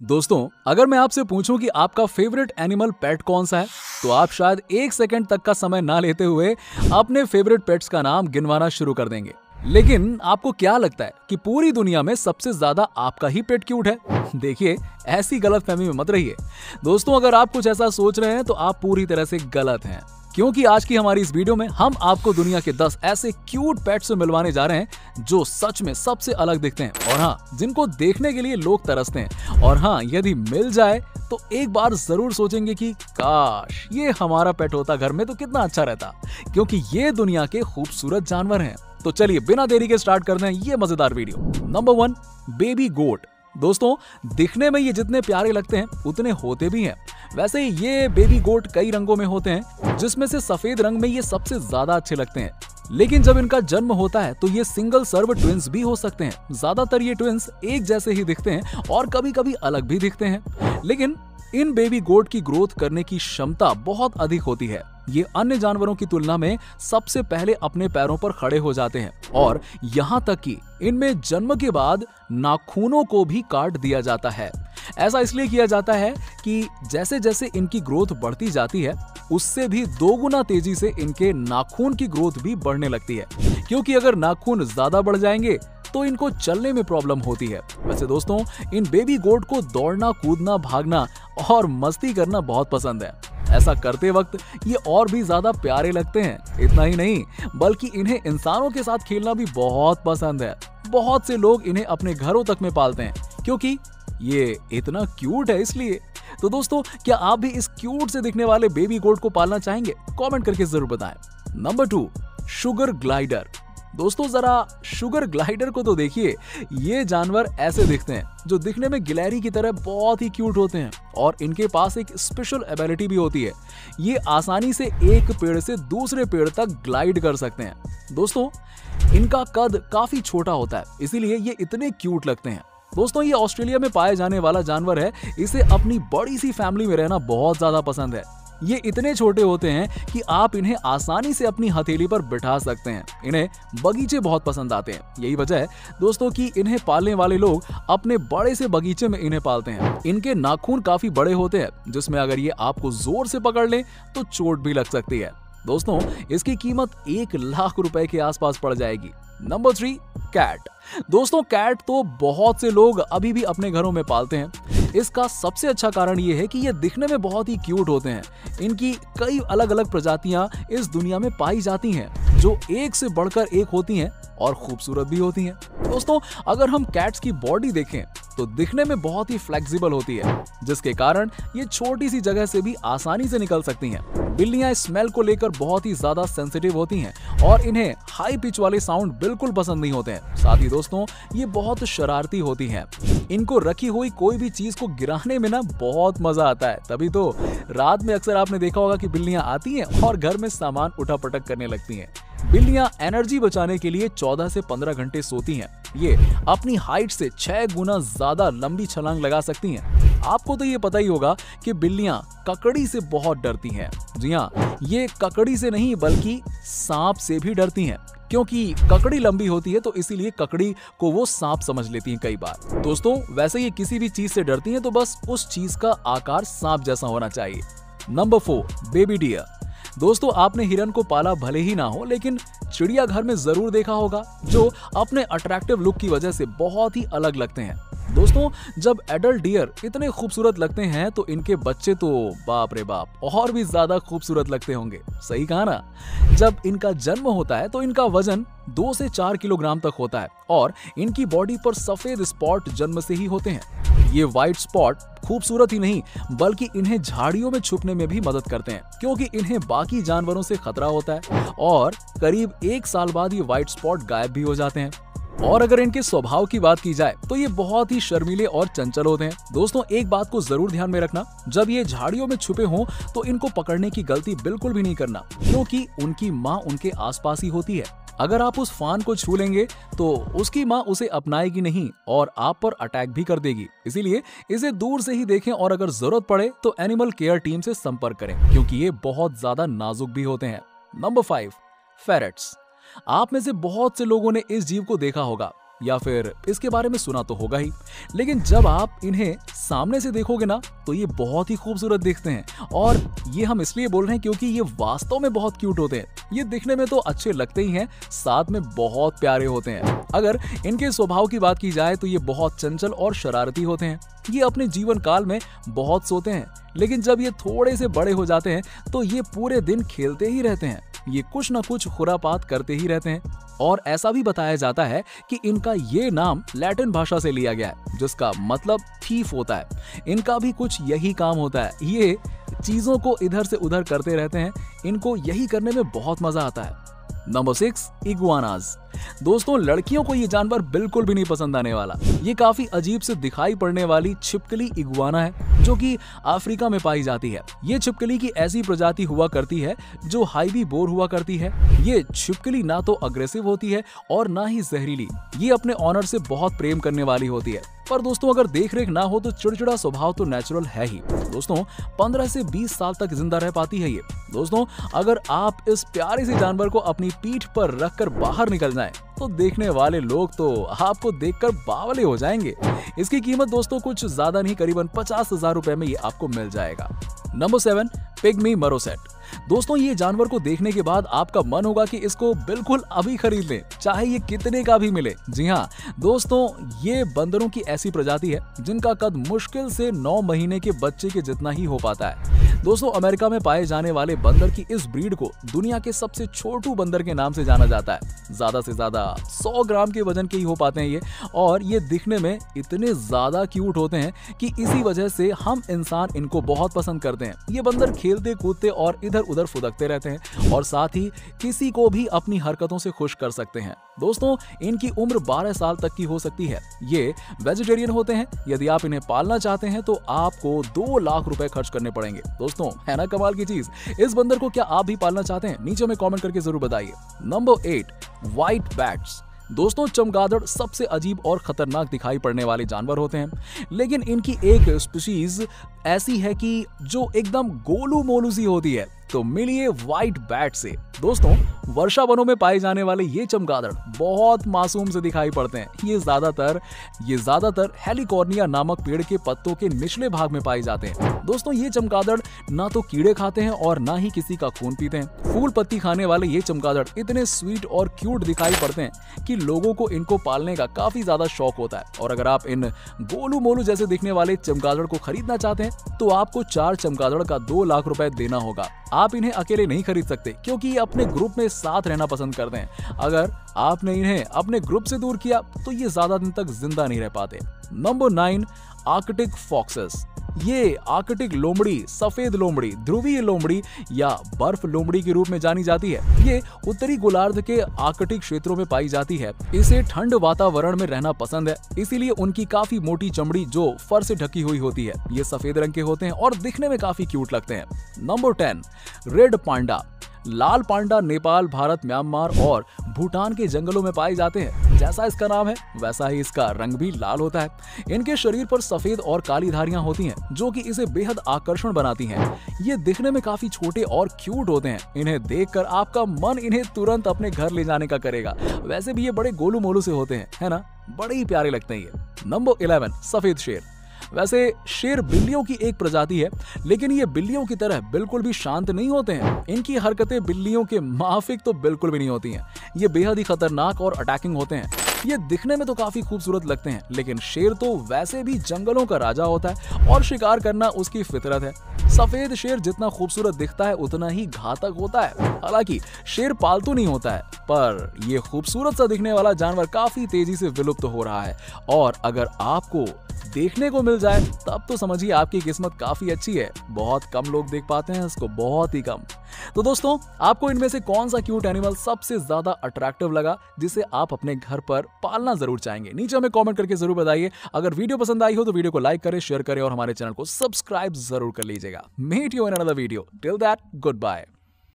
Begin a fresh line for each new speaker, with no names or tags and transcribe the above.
दोस्तों, अगर मैं आपसे पूछूँ कि आपका फेवरेट एनिमल पेट कौन सा है तो आप शायद एक सेकंड तक का समय ना लेते हुए अपने फेवरेट पेट्स का नाम गिनवाना शुरू कर देंगे। लेकिन आपको क्या लगता है कि पूरी दुनिया में सबसे ज़्यादा आपका ही पेट क्यूट है? देखिए, ऐसी गलत फहमी में मत रहिए। दोस्तों, अगर आप कुछ ऐसा सोच रहे हैं तो आप पूरी तरह से गलत हैं। क्योंकि आज की हमारी इस वीडियो में हम आपको दुनिया के 10 ऐसे क्यूट पेट से मिलवाने जा रहे हैं जो सच में सबसे अलग दिखते हैं। और हाँ जिनको देखने के लिए लोग तरसते हैं। और हाँ यदि मिल जाए तो एक बार ज़रूर सोचेंगे कि, काश, ये हमारा पेट होता घर में तो कितना अच्छा रहता। क्योंकि ये दुनिया के खूबसूरत जानवर हैं। तो चलिए, बिना देरी के स्टार्ट करते हैं ये मज़ेदार video. Number one baby goat दोस्तों, दिखने में ये जितने प्यारे लगते हैं, उतने होते भी हैं। वैसे ये बेबी गोट कई रंगों में होते हैं, जिसमें से सफ़ेद रंग में ये सबसे ज़्यादा अच्छे लगते हैं। लेकिन जब इनका जन्म होता है तो ये सिंगल सर्व ट्विंस भी हो सकते हैं। ज़्यादातर ये ट्विंस एक जैसे ही दिखते हैं और कभी कभी अलग भी दिखते हैं। लेकिन इन बेबी गोट की ग्रोथ करने की क्षमता बहुत अधिक होती है। ये अन्य जानवरों की तुलना में सबसे पहले अपने पैरों पर खड़े हो जाते हैं और यहाँ तक कि इनमें जन्म के बाद नाखूनों को भी काट दिया जाता है। ऐसा इसलिए किया जाता है कि जैसे जैसे इनकी ग्रोथ बढ़ती जाती है, उससे भी दो गुना तेज़ी से इनके नाखून की ग्रोथ भी बढ़ने लगती है। क्योंकि अगर नाखून ज़्यादा बढ़ जाएँगे तो इनको चलने में प्रॉब्लम होती है। वैसे दोस्तों, इन बेबी गोट को दौड़ना, कूदना, भागना और मस्ती करना बहुत पसंद है। ऐसा करते वक्त ये और भी ज़्यादा प्यारे लगते हैं। इतना ही नहीं, बल्कि इन्हें इंसानों के साथ खेलना भी बहुत पसंद है। बहुत से लोग इन्हें अपने घरों तक में पालते हैं, क्योंकि ये इतना क्यूट है इसलिए। तो दोस्तों, क्या आप भी इस क्यूट से दिखने वाले बेबी गोट को पालना चाहेंगे? कमेंट करके ज़रूर बताएँ। नंबर टू शुगर ग्लाइडर दोस्तों, जरा शुगर ग्लाइडर को तो देखिए, ये जानवर ऐसे दिखते हैं, जो दिखने में गिलहरी की तरह बहुत ही क्यूट होते हैं और इनके पास एक स्पेशल एबिलिटी भी होती है। ये आसानी से एक पेड़ से दूसरे पेड़ तक ग्लाइड कर सकते हैं। दोस्तों, इनका कद काफ़ी छोटा होता है, इसीलिए ये इतने क्यूट लगते हैं। दोस्तों, ये ऑस्ट्रेलिया में पाए जाने वाला जानवर है, इसे अपनी बड़ी सी फैमिली में रहना बहुत ज़्यादा पसंद है। ये इतने छोटे होते हैं कि आप इन्हें आसानी से अपनी हथेली पर बिठा सकते हैं। इन्हें बगीचे बहुत पसंद आते हैं। यही वजह है, दोस्तों, कि इन्हें पालने वाले लोग अपने बड़े से बगीचे में इन्हें पालते हैं। इनके नाखून काफ़ी बड़े होते हैं, जिसमें अगर ये आपको ज़ोर से पकड़ ले तो चोट भी लग सकती है। दोस्तों, इसकी कीमत एक लाख रुपए के आसपास पड़ जाएगी। Number three, cat. दोस्तों, कैट तो बहुत से लोग अभी भी अपने घरों में पालते हैं। इसका सबसे अच्छा कारण ये है कि ये दिखने में बहुत ही क्यूट होते हैं। इनकी कई अलग अलग प्रजातियाँ इस दुनिया में पाई जाती हैं, जो एक से बढ़कर एक होती हैं और खूबसूरत भी होती हैं। दोस्तों, अगर हम कैट्स की बॉडी देखें तो दिखने में बहुत ही फ्लेक्सिबल होती है, जिसके कारण ये छोटी सी जगह से भी आसानी से निकल सकती हैं। बिल्लियाँ स्मेल को लेकर बहुत ही ज़्यादा सेंसिटिव होती हैं और इन्हें हाई पिच वाले साउंड बिल्कुल पसंद नहीं होते हैं। साथ ही दोस्तों, ये बहुत शरारती होती हैं। इनको रखी हुई कोई भी चीज़ को गिराने में ना बहुत मज़ा आता है। तभी तो रात में अक्सर आपने देखा होगा कि बिल्लियाँ आती हैं और घर में सामान उठा पटक करने लगती हैं। बिल्लियाँ एनर्जी बचाने के लिए 14 से 15 घंटे सोती हैं। ये अपनी हाइट से 6 गुना ज़्यादा लंबी छलांग लगा सकती हैं। आपको तो ये पता ही होगा कि बिल्लियाँ ककड़ी से बहुत डरती हैं। जी हाँ ये ककड़ी से नहीं, बल्कि सांप से भी डरती हैं। क्योंकि ककड़ी लंबी होती है तो इसीलिए ककड़ी को वो सांप समझ लेती हैं कई बार। दोस्तों, वैसे ये किसी भी चीज़ से डरती हैं तो बस उस चीज़ का आकार सांप जैसा होना चाहिए। Number four, baby deer. दोस्तों, आपने हिरन को पाला भले ही ना हो, लेकिन चिड़ियाघर में ज़रूर देखा होगा, जो अपने अट्रैक्टिव लुक की वजह से बहुत ही अलग लगते हैं। दोस्तों, जब एडल्ट डियर इतने खूबसूरत लगते हैं तो इनके बच्चे तो बाप रे बाप, और भी ज़्यादा खूबसूरत लगते होंगे। सही कहा ना? जब इनका जन्म होता है तो इनका वज़न दो से चार किलोग्राम तक होता है, और इनकी बॉडी पर सफ़ेद स्पॉट जन्म से ही होते हैं। ये व्हाइट स्पॉट खूबसूरत ही नहीं, बल्कि इन्हें झाड़ियों में छुपने में भी मदद करते हैं, क्योंकि इन्हें बाकी जानवरों से खतरा होता है, और करीब एक साल बाद ये व्हाइट स्पॉट गायब भी हो जाते हैं। और अगर इनके स्वभाव की बात की जाए तो ये बहुत ही शर्मीले और चंचल होते हैं। दोस्तों, एक बात को ज़रूर ध्यान में रखना, जब ये झाड़ियों में छुपे हों तो इनको पकड़ने की गलती बिल्कुल भी नहीं करना, क्योंकि उनकी माँ उनके आसपास ही होती है। अगर आप उस फान को छू लेंगे तो उसकी माँ उसे अपनाएगी नहीं और आप पर अटैक भी कर देगी। इसीलिए इसे दूर से ही देखें और अगर ज़रूरत पड़े तो एनिमल केयर टीम से संपर्क करें, क्योंकि ये बहुत ज़्यादा नाजुक भी होते हैं। नंबर फाइव फेरेट्स आप में से बहुत से लोगों ने इस जीव को देखा होगा, या फिर इसके बारे में सुना तो होगा ही। लेकिन जब आप इन्हें सामने से देखोगे ना तो ये बहुत ही खूबसूरत दिखते हैं। और ये हम इसलिए बोल रहे हैं क्योंकि ये वास्तव में बहुत क्यूट होते हैं। ये दिखने में तो अच्छे लगते ही हैं, साथ में बहुत प्यारे होते हैं। अगर इनके स्वभाव की बात की जाए तो ये बहुत चंचल और शरारती होते हैं। ये अपने जीवन काल में बहुत सोते हैं, लेकिन जब ये थोड़े से बड़े हो जाते हैं तो ये पूरे दिन खेलते ही रहते हैं। ये कुछ न कुछ खुरापात करते ही रहते हैं। और ऐसा भी बताया जाता है कि इनका ये नाम लैटिन भाषा से लिया गया है, जिसका मतलब थीफ होता है। इनका भी कुछ यही काम होता है। ये चीज़ों को इधर से उधर करते रहते हैं। इनको यही करने में बहुत मज़ा आता है। नंबर सिक्स इगुआनाज दोस्तों, लड़कियों को ये जानवर बिल्कुल भी नहीं पसंद आने वाला। ये काफ़ी अजीब से दिखाई पड़ने वाली छिपकली इगुआना है, जो कि अफ्रीका में पाई जाती है। ये छिपकली की ऐसी प्रजाति हुआ करती है, जो हाईवी बोर हुआ करती है। ये छिपकली ना तो अग्रेसिव होती है और ना ही जहरीली। ये अपने ऑनर से बहुत प्रेम करने वाली होती है। पर दोस्तों, अगर देख रेख ना हो तो चिड़चिड़ा स्वभाव तो नेचुरल है ही। दोस्तों 15 से 20 साल तक ज़िंदा रह पाती है ये। दोस्तों, अगर आप इस प्यारे से जानवर को अपनी पीठ पर रखकर बाहर निकल जाएँ तो देखने वाले लोग तो आपको देखकर बावले हो जाएँगे। इसकी कीमत दोस्तों, कुछ ज़्यादा नहीं, करीबन पचास हज़ार रूपए में ये आपको मिल जाएगा। Number seven pygmy marmoset. दोस्तों, ये जानवर को देखने के बाद आपका मन होगा कि इसको बिल्कुल अभी खरीद लें, चाहे ये कितने का भी मिले। जी हाँ दोस्तों, ये बंदरों की ऐसी प्रजाति है जिनका कद मुश्किल से नौ महीने के बच्चे के जितना ही हो पाता है। दोस्तों, अमेरिका में पाए जाने वाले बंदर की इस ब्रीड को दुनिया के सबसे छोटू बंदर के नाम से जाना जाता है। ज़्यादा से ज़्यादा 100 ग्राम के वज़न के ही हो पाते हैं ये। और ये दिखने में इतने ज़्यादा क्यूट होते हैं कि इसी वजह से हम इंसान इनको बहुत पसंद करते हैं। ये बंदर खेलते, कूदते और इधर उधर फुदकते रहते हैं और साथ ही किसी को भी अपनी हरकतों से खुश कर सकते हैं। दोस्तों, इनकी उम्र 12 साल तक की हो सकती है। ये वेजिटेरियन होते हैं। यदि आप इन्हें पालना चाहते हैं तो आपको दो लाख रुपए खर्च करने पड़ेंगे। दोस्तों, है ना कमाल की चीज़? इस बंदर को क्या आप भी पालना चाहते हैं? नीचे में कमेंट करके ज़रूर बताइए। नंबर एट व्हाइट बैट्स दोस्तों, चमगादड़ सबसे अजीब और खतरनाक दिखाई पड़ने वाले जानवर होते हैं। लेकिन इनकी एक स्पीशीज ऐसी है कि जो एकदम गोलू मोलू सी होती है। तो मिलिए व्हाइट बैट से। दोस्तों, वर्षा वनों में पाए जाने वाले ये चमगादड़ बहुत मासूम से दिखाई पड़ते हैं। ये ज़्यादातर ये ज़्यादातर हेलिकॉर्निया नामक पेड़ के पत्तों के निचले भाग में पाए जाते हैं। दोस्तों, ये चमगादड़ ना तो कीड़े खाते हैं और ना ही किसी का खून पीते हैं। फूल पत्ती खाने वाले ये चमगादड़ इतने स्वीट और क्यूट दिखाई पड़ते हैं कि लोगों को इनको पालने का काफ़ी ज़्यादा शौक होता है। और अगर आप इन गोलू मोलू जैसे दिखने वाले चमगादड़ को खरीदना चाहते हैं तो आपको चार चमगादड़ का दो लाख रुपए देना होगा। आप इन्हें अकेले नहीं खरीद सकते, क्योंकि ये अपने ग्रुप में साथ रहना पसंद करते हैं। अगर आपने इन्हें अपने ग्रुप से दूर किया तो ये ज़्यादा दिन तक ज़िंदा नहीं रह पाते। नंबर नाइन आर्कटिक फॉक्सेस ये आर्कटिक लोमड़ी, सफ़ेद लोमड़ी, ध्रुवीय लोमड़ी या बर्फ़ लोमड़ी के रूप में जानी जाती है। ये उत्तरी गोलार्ध के आर्कटिक क्षेत्रों में पाई जाती है। इसे ठंड वातावरण में रहना पसंद है, इसीलिए उनकी काफ़ी मोटी चमड़ी जो फर से ढकी हुई होती है, ये सफ़ेद रंग के होते हैं और दिखने में काफ़ी क्यूट लगते हैं। नंबर टेन रेड पांडा लाल पांडा, नेपाल, भारत, म्यांमार और भूटान के जंगलों में पाए जाते हैं। जैसा इसका नाम है, वैसा ही इसका रंग भी लाल होता है। इनके शरीर पर सफ़ेद और काली धारियाँ होती हैं, जो कि इसे बेहद आकर्षण बनाती हैं। ये दिखने में काफ़ी छोटे और क्यूट होते हैं। इन्हें देखकर आपका मन इन्हें तुरंत अपने घर ले जाने का करेगा। वैसे भी ये बड़े गोलू मोलू से होते हैं, है ना? बड़े ही प्यारे लगते हैं ये। नंबर इलेवन, सफ़ेद शेर। वैसे शेर बिल्लियों की एक प्रजाति है, लेकिन ये बिल्लियों की तरह बिल्कुल भी शांत नहीं होते हैं। इनकी हरकतें बिल्लियों के माफिक तो बिल्कुल भी नहीं होती हैं। ये बेहद ही खतरनाक और अटैकिंग होते हैं। ये दिखने में तो काफ़ी खूबसूरत लगते हैं, लेकिन शेर तो वैसे भी जंगलों का राजा होता है और शिकार करना उसकी फितरत है। सफ़ेद शेर जितना खूबसूरत दिखता है, उतना ही घातक होता है। हालाँकि, शेर पालतू नहीं होता है, पर ये खूबसूरत सा दिखने वाला जानवर काफ़ी तेज़ी से विलुप्त हो रहा है। और अगर आपको देखने को मिल जाए, तब तो समझिए आपकी किस्मत काफ़ी अच्छी है। बहुत कम लोग देख पाते हैं, इसको बहुत ही कम। तो दोस्तों, आपको इनमें से कौन सा क्यूट एनिमल सबसे ज़्यादा अट्रैक्टिव लगा, जिसे आप अपने घर पर पालना ज़रूर चाहेंगे? नीचे हमें कॉमेंट करके ज़रूर बताइए। अगर वीडियो पसंद आई हो तो वीडियो को लाइक करें शेयर करें और हमारे चैनल को सब्सक्राइब ज़रूर कर लीजिएगा। Met you in another video till that goodbye